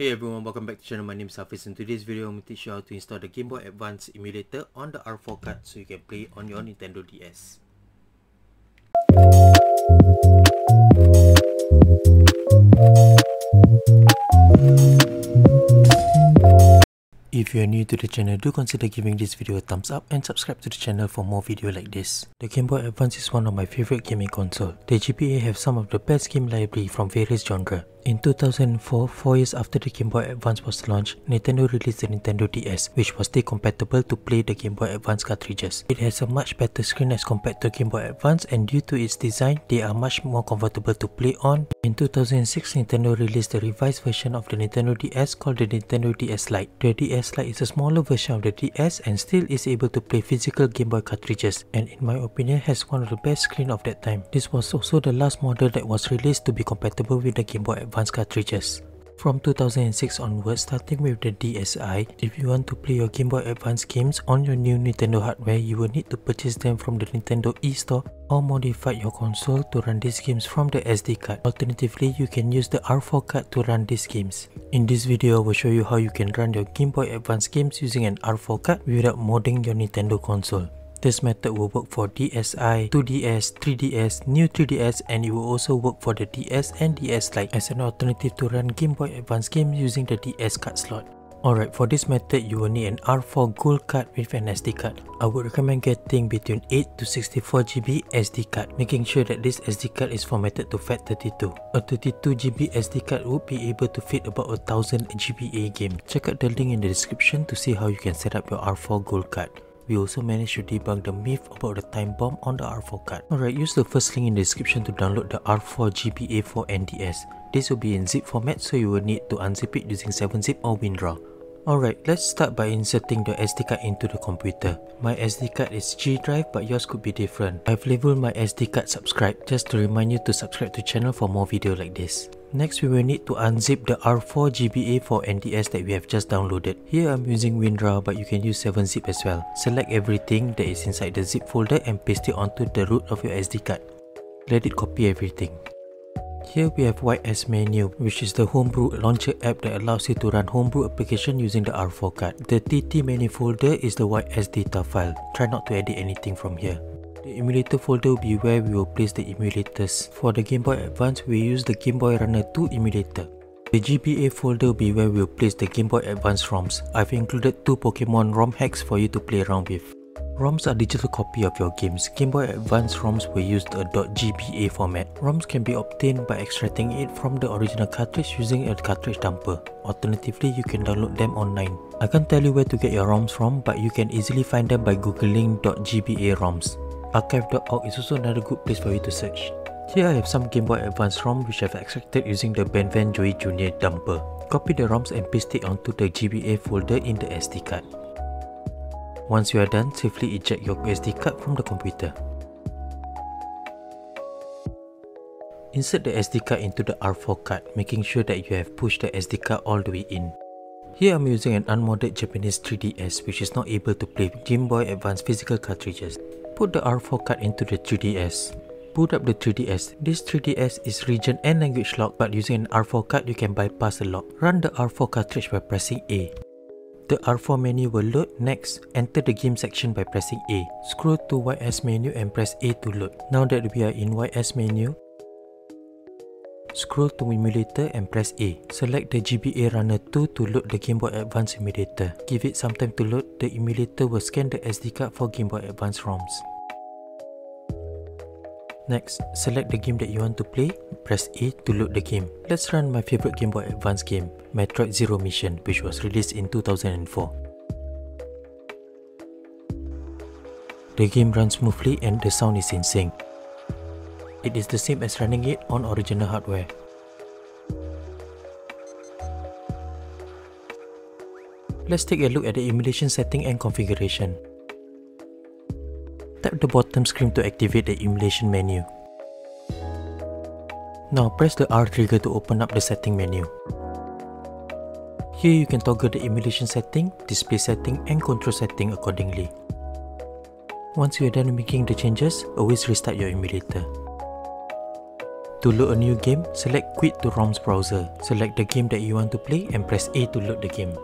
Hey everyone, welcome back to the channel. My name is Haffiz. In today's video, I'm going to teach you how to install the Game Boy Advance emulator on the R4 card so you can play on your Nintendo DS. If you are new to the channel, do consider giving this video a thumbs up and subscribe to the channel for more video like this. The Game Boy Advance is one of my favorite gaming console. The GBA have some of the best game library from various genres. In 2004, 4 years after the Game Boy Advance was launched, Nintendo released the Nintendo DS, which was still compatible to play the Game Boy Advance cartridges. It has a much better screen as compared to Game Boy Advance and due to its design, they are much more comfortable to play on. In 2006, Nintendo released a revised version of the Nintendo DS called the Nintendo DS Lite. The DS Lite is a smaller version of the DS and still is able to play physical Game Boy cartridges and in my opinion has one of the best screen of that time. This was also the last model that was released to be compatible with the Game Boy Advance cartridges. From 2006 onwards, starting with the DSi, if you want to play your Game Boy Advance games on your new Nintendo hardware, you will need to purchase them from the Nintendo eStore or modify your console to run these games from the SD card. Alternatively, you can use the R4 card to run these games. In this video, I will show you how you can run your Game Boy Advance games using an R4 card without modding your Nintendo console. This method will work for DSi, 2DS, 3DS, new 3DS and it will also work for the DS and DS Lite as an alternative to run Game Boy Advance games using the DS card slot. Alright, for this method, you will need an R4 Gold card with an SD card. I would recommend getting between 8 to 64GB SD card, making sure that this SD card is formatted to FAT32. A 32GB SD card would be able to fit about a 1000 GBA game. Check out the link in the description to see how you can set up your R4 Gold card. We also managed to debunk the myth about the time bomb on the R4 card. Alright, use the first link in the description to download the R4 GBA for NDS. This will be in zip format so you will need to unzip it using 7-zip or WinRAR. Alright, let's start by inserting the SD card into the computer. My SD card is G drive but yours could be different. I've labeled my SD card subscribe just to remind you to subscribe to channel for more video like this. Next, we will need to unzip the R4 GBA for NDS that we have just downloaded. Here I'm using WinRAR but you can use 7-zip as well. Select everything that is inside the zip folder and paste it onto the root of your SD card. Let it copy everything. Here we have YS menu, which is the homebrew launcher app that allows you to run homebrew application using the R4 card. The TT menu folder is the YS data file. Try not to edit anything from here. The emulator folder will be where we will place the emulators. For the Game Boy Advance, we use the Game Boy Runner 2 emulator. The GBA folder will be where we will place the Game Boy Advance ROMs. I've included two Pokemon ROM hacks for you to play around with. ROMs are digital copy of your games. Game Boy Advance ROMs will use a .gba format. ROMs can be obtained by extracting it from the original cartridge using a cartridge dumper. Alternatively, you can download them online. I can't tell you where to get your ROMs from, but you can easily find them by googling .gba ROMs. Archive.org is also another good place for you to search. Here I have some Game Boy Advance ROM which I've extracted using the Ben Joey Jr. dumper. Copy the ROMs and paste it onto the GBA folder in the SD card. Once you are done, safely eject your SD card from the computer. Insert the SD card into the R4 card, making sure that you have pushed the SD card all the way in. Here I'm using an unmodded Japanese 3DS which is not able to play Game Boy Advance physical cartridges. Put the R4 card into the 3DS. Boot up the 3DS. This 3DS is region and language locked but using an R4 card you can bypass the lock. Run the R4 cartridge by pressing A. The R4 menu will load. Next, enter the game section by pressing A. Scroll to YS menu and press A to load. Now that we are in YS menu, scroll to emulator and press A. Select the GBA Runner 2 to load the Game Boy Advance emulator. Give it some time to load, the emulator will scan the SD card for Game Boy Advance ROMs. Next, select the game that you want to play, press A to load the game. Let's run my favorite Game Boy Advance game, Metroid Zero Mission, which was released in 2004. The game runs smoothly and the sound is in sync. It is the same as running it on original hardware. Let's take a look at the emulation setting and configuration. Tap the bottom screen to activate the emulation menu. Now press the R trigger to open up the setting menu. Here you can toggle the emulation setting, display setting and control setting accordingly. Once you are done making the changes, always restart your emulator. To load a new game, select Quit to ROM's browser. Select the game that you want to play and press A to load the game.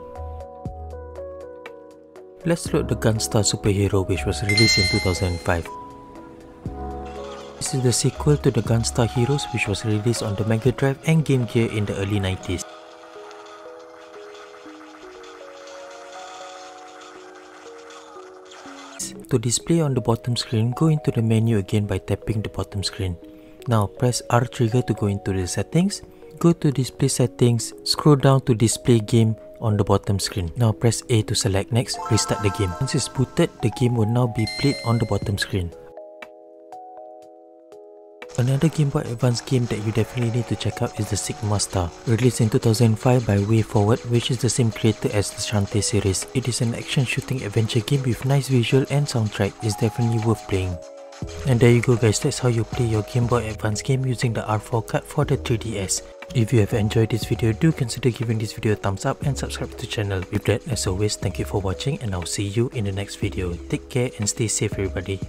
Let's load the Gunstar superhero which was released in 2005. This is the sequel to the Gunstar Heroes which was released on the Mega Drive and Game Gear in the early 90s. To display on the bottom screen, go into the menu again by tapping the bottom screen. Now press R trigger to go into the settings. Go to display settings, scroll down to display game on the bottom screen. Now press A to select next, restart the game. Once it's booted, the game will now be played on the bottom screen. Another Game Boy Advance game that you definitely need to check out is the Sigma Star, released in 2005 by WayForward, which is the same creator as the Shantae series. It is an action shooting adventure game with nice visual and soundtrack, it's definitely worth playing. And there you go guys, that's how you play your Game Boy Advance game using the R4 card for the 3DS. If you have enjoyed this video, do consider giving this video a thumbs up and subscribe to the channel. With that, as always, thank you for watching and I'll see you in the next video. Take care and stay safe everybody.